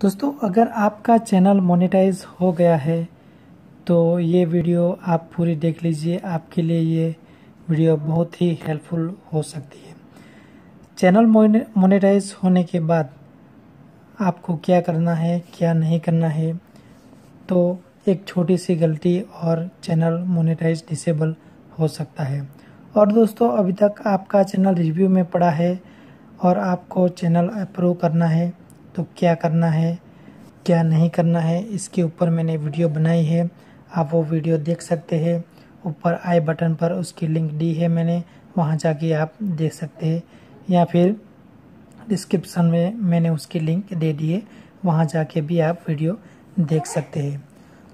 दोस्तों, अगर आपका चैनल मोनेटाइज हो गया है तो ये वीडियो आप पूरी देख लीजिए। आपके लिए ये वीडियो बहुत ही हेल्पफुल हो सकती है। चैनल मोनेटाइज होने के बाद आपको क्या करना है, क्या नहीं करना है तो एक छोटी सी गलती और चैनल मोनेटाइज डिसेबल हो सकता है। और दोस्तों, अभी तक आपका चैनल रिव्यू में पड़ा है और आपको चैनल अप्रूव करना है तो क्या करना है, क्या नहीं करना है, इसके ऊपर मैंने वीडियो बनाई है। आप वो वीडियो देख सकते हैं। ऊपर आई बटन पर उसकी लिंक दी है मैंने, वहाँ जाके आप देख सकते हैं। या फिर डिस्क्रिप्शन में मैंने उसकी लिंक दे दी है, वहाँ जाके भी आप वीडियो देख सकते हैं।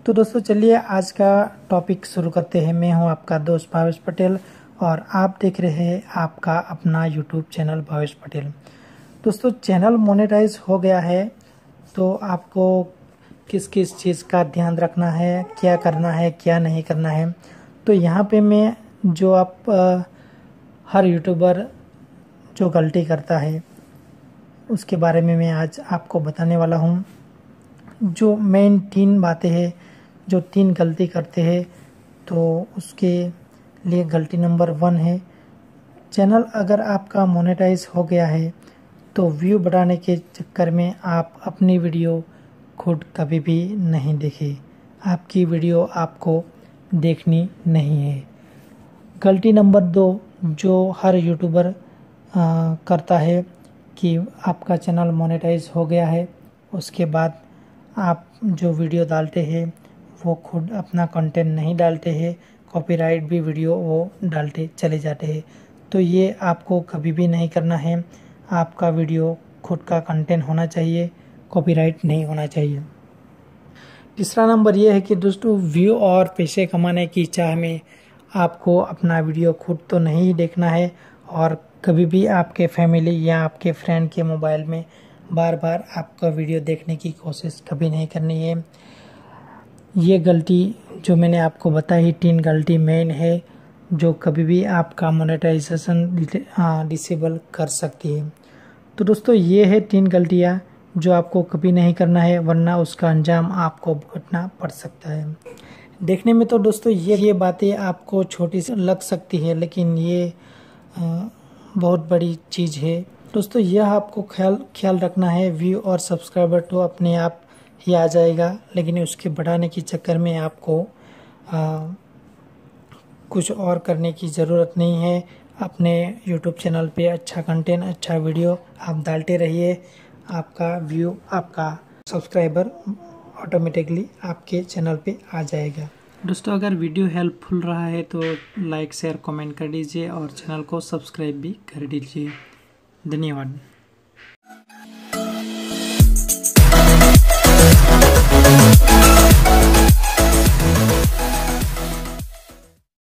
तो दोस्तों, चलिए आज का टॉपिक शुरू करते हैं। मैं हूँ आपका दोस्त भावेश पटेल और आप देख रहे हैं आपका अपना यूट्यूब चैनल भावेश पटेल। दोस्तों चैनल मोनेटाइज हो गया है तो आपको किस किस चीज़ का ध्यान रखना है क्या करना है क्या नहीं करना है। तो यहाँ पे मैं जो आप आ, हर यूट्यूबर जो गलती करता है उसके बारे में मैं आज आपको बताने वाला हूँ। जो मेन तीन बातें हैं जो तीन गलती करते हैं तो उसके लिए गलती नंबर वन है। चैनल अगर आपका मोनेटाइज हो गया है तो व्यू बढ़ाने के चक्कर में आप अपनी वीडियो खुद कभी भी नहीं देखे। आपकी वीडियो आपको देखनी नहीं है। गलती नंबर दो, जो हर यूट्यूबर करता है कि आपका चैनल मोनेटाइज हो गया है, उसके बाद आप जो वीडियो डालते हैं, वो खुद अपना कंटेंट नहीं डालते हैं कॉपीराइट भी वीडियो वो डालते चले जाते हैं। तो ये आपको कभी भी नहीं करना है। आपका वीडियो खुद का कंटेंट होना चाहिए कॉपीराइट नहीं होना चाहिए। तीसरा नंबर ये है कि दोस्तों व्यू और पैसे कमाने की चाह में आपको अपना वीडियो खुद तो नहीं देखना है और कभी भी आपके फैमिली या आपके फ्रेंड के मोबाइल में बार बार आपका वीडियो देखने की कोशिश कभी नहीं करनी है। ये गलती जो मैंने आपको बताई, तीन गलती मेन है, जो कभी भी आपका मोनेटाइजेशन डिसेबल कर सकती है। तो दोस्तों ये है तीन गलतियाँ जो आपको कभी नहीं करना है वरना उसका अंजाम आपको भुगतना पड़ सकता है। देखने में तो दोस्तों ये ये बातें आपको छोटी सी लग सकती है लेकिन ये बहुत बड़ी चीज़ है। दोस्तों यह आपको ख्याल ख्याल रखना है व्यू और सब्सक्राइबर तो अपने आप ही आ जाएगा लेकिन उसके बढ़ाने के चक्कर में आपको आ, कुछ और करने की ज़रूरत नहीं है। अपने यूट्यूब चैनल पे अच्छा कंटेंट अच्छा वीडियो आप डालते रहिए। आपका व्यू आपका सब्सक्राइबर ऑटोमेटिकली आपके चैनल पे आ जाएगा। दोस्तों, अगर वीडियो हेल्पफुल रहा है तो लाइक शेयर कमेंट कर दीजिए और चैनल को सब्सक्राइब भी कर दीजिए। धन्यवाद।